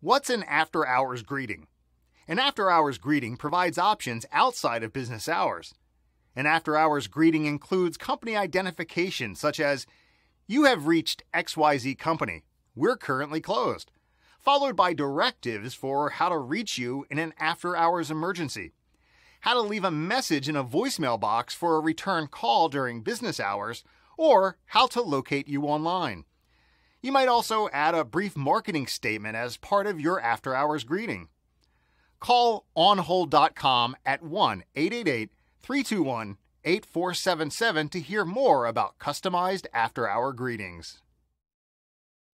What's an after hours greeting? An after hours greeting provides options outside of business hours. An after hours greeting includes company identification, such as, You have reached XYZ Company. We're currently closed, followed by directives for how to reach you in an after hours emergency, how to leave a message in a voicemail box for a return call during business hours, or how to locate you online. You might also add a brief marketing statement as part of your after hours greeting. Call onhold.com at 1 888 321 8477 to hear more about customized after hour greetings.